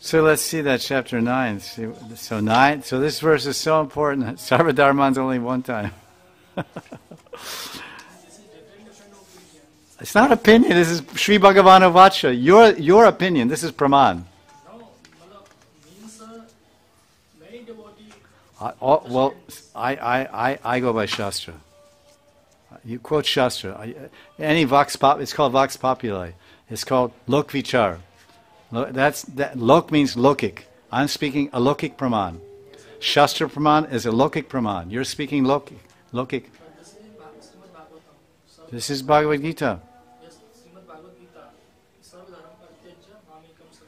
So let's see that chapter 9. See, so 9, so this verse is so important. Sarvadharman's only one time. it's not opinion, this is Sri Bhagavan Uvacha. Your, your opinion, this is Praman. Means uh. I, oh, well, I, I, I, I go by Shastra. You quote Shastra. I, any Vox Pop, it's called Vox Populi. It's called Lok Vichar. Lo- That's, that, Lok means Lokik. I'm speaking a Lokik Praman. Shastra Praman is a Lokik Praman. You're speaking Lokik. Lokik. This is Bhagavad Gita.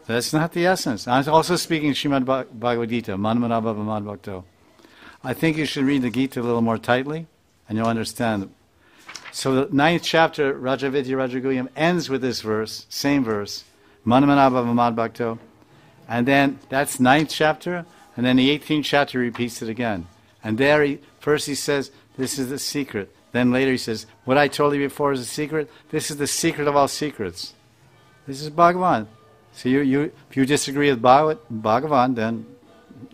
That's not the essence. I'm also speaking Srimad Bhagavad Gita, Manmanabha Bhakto. I think you should read the Gita a little more tightly, and you'll understand. So the ninth chapter, Rajavidya Rajaguhyam, ends with this verse, same verse, Manmanabha Bhaman Bhakto. And then that's ninth chapter, and then the 18th chapter repeats it again. And there, he, first he says, This is the secret. Then later he says, What I told you before is a secret. This is the secret of all secrets. This is Bhagavan. So you, you, if you disagree with Bhagavan, Bhagavan, then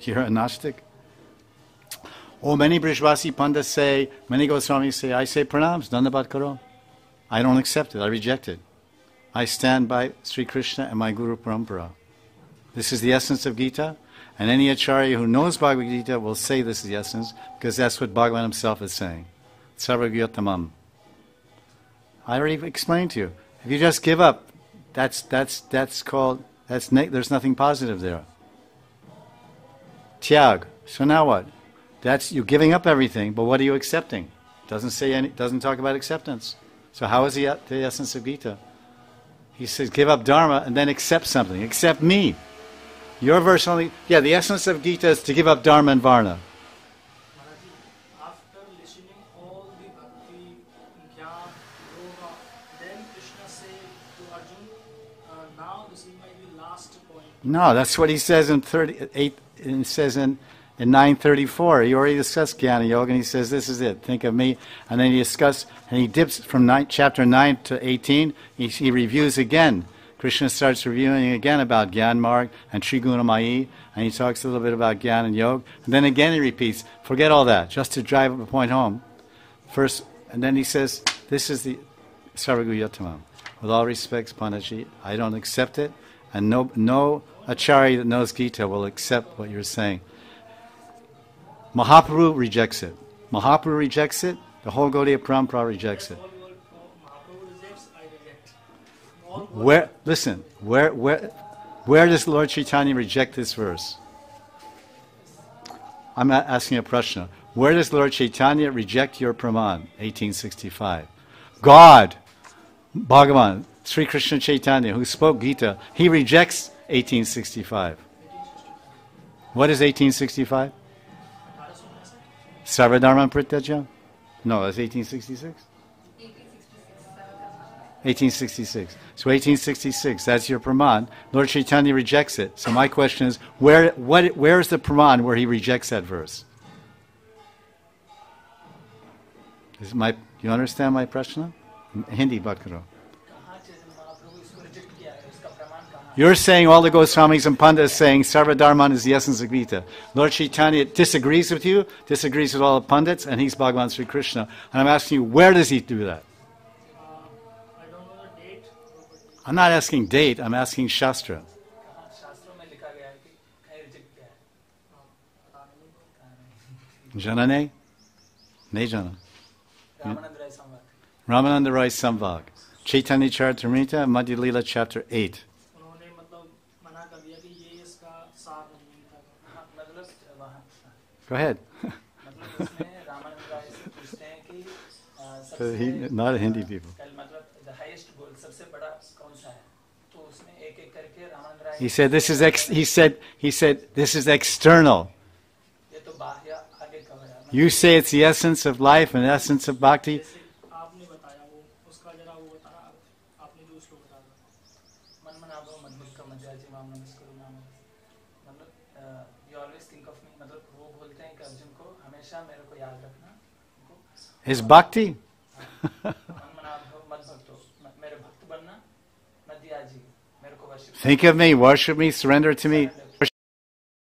you're a Gnostic. Oh, many Brijvasi Pandits say, many Goswamis say, I say pranams, dandavat karo. I don't accept it, I reject it. I stand by Sri Krishna and my Guru Parampara. This is the essence of Gita, and any acharya who knows Bhagavad Gita will say this is the essence, because that's what Bhagavan himself is saying. Sarvaguhyatamam. I already explained to you. If you just give up, that's, that's, that's called, that's ne- there's nothing positive there. Tyag. So now what? That's you giving up everything, but what are you accepting? Doesn't say any, doesn't talk about acceptance. So how is he at the essence of Gita? He says, give up dharma and then accept something. Accept me. Your verse only. Yeah, the essence of Gita is to give up dharma and varna. Maharaji, after listening all the bhakti, jnana, yoga, then Krishna said to Arjun, uh, now this is my the last point. No, that's what he says in thirty-eight. It says in in nine thirty-four. He already discussed jnana yoga, and he says, "This is it. Think of me." And then he discusses, and he dips from nine, chapter nine to eighteen. He, he reviews again. Krishna starts reviewing again about Gyan and Trigunamayi, and he talks a little bit about Gyan and Yoga. And then again he repeats, forget all that, just to drive the point home. First, and then he says, this is the Sarvaguhyatamam. With all respects, Pandaji, I don't accept it, and no, no acharya that knows Gita will accept what you're saying. Mahaprabhu rejects it. Mahaprabhu rejects it, the whole Gaudiya Parampara rejects it. Where, listen, where, where, where does Lord Chaitanya reject this verse? I'm asking a prashna. Where does Lord Chaitanya reject your Praman? 1865. God, Bhagavan, Sri Krishna Chaitanya, who spoke Gita, he rejects 1865. What is 1865? Sarvadharma Parityajya? No, that's 1866. 1866. So 1866, that's your Praman. Lord Chaitanya rejects it. So my question is, where, what, where is the Praman where he rejects that verse? Is my, you understand my prashna? Hindi baat You're saying all the Goswamis and Pandas saying Sarvadharman is the essence of Gita. Lord Chaitanya disagrees with you, disagrees with all the Pandits, and he's Bhagavan Sri Krishna. And I'm asking you, where does he do that? I'm not asking date, I'm asking Shastra. Janane? Ne jana. Ramananda Rai Samvad. Chaitanya Charitamrita, Madhya Lila, Chapter 8. Go ahead. so he, not a Hindi people. He said this is ex, he said he said this is external. You say it's the essence of life and essence of bhakti. मन मन आप मधुर का मजाजी माम नमस्कार नाम मतलब you always think of me मतलब वो बोलते हैं कि अर्जुन को हमेशा मेरे को याद रखना उनको His bhakti? मन मन आप मत भक्तो म- मेरे भक्त बनना नदिया जी मेरे को को worship Think of me, worship me, surrender to me.